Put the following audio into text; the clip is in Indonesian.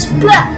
Splat!